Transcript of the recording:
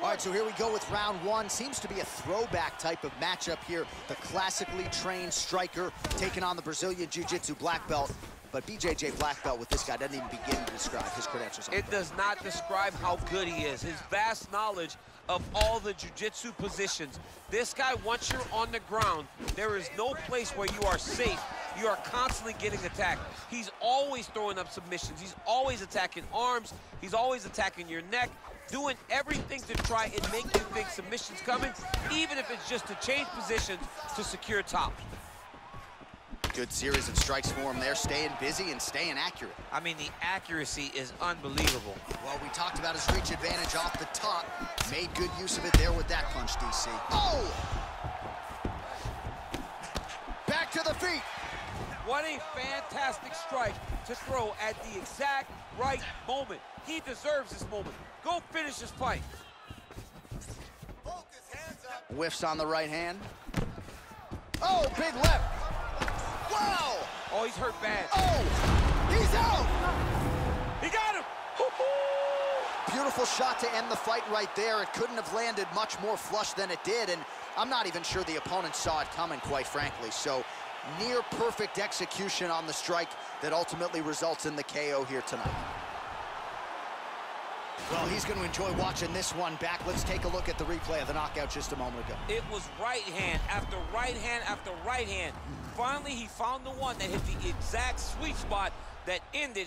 All right, so here we go with round one. Seems to be a throwback type of matchup here. The classically trained striker taking on the Brazilian Jiu-Jitsu black belt. But BJJ black belt with this guy doesn't even begin to describe his credentials. It does not describe how good he is. His vast knowledge of all the jiu-jitsu positions. This guy, once you're on the ground, there is no place where you are safe. You are constantly getting attacked. He's always throwing up submissions. He's always attacking arms. He's always attacking your neck, doing everything to try and make you think submission's coming, even if it's just to change positions to secure top. Good series of strikes for him there, staying busy and staying accurate. I mean, the accuracy is unbelievable. Well, we talked about his reach advantage off the top. Made good use of it there with that punch, DC. Oh! Back to the feet. What a fantastic strike to throw at the exact right moment. He deserves this moment. Go finish this fight. Whiffs on the right hand. Oh, big left. Wow! Oh, he's hurt bad. Oh! He's out! He got him! Beautiful shot to end the fight right there. It couldn't have landed much more flush than it did, and I'm not even sure the opponent saw it coming, quite frankly. So near perfect execution on the strike that ultimately results in the KO here tonight. Well, he's going to enjoy watching this one back. Let's take a look at the replay of the knockout just a moment ago. It was right hand after right hand after right hand. Finally, he found the one that hit the exact sweet spot that ended his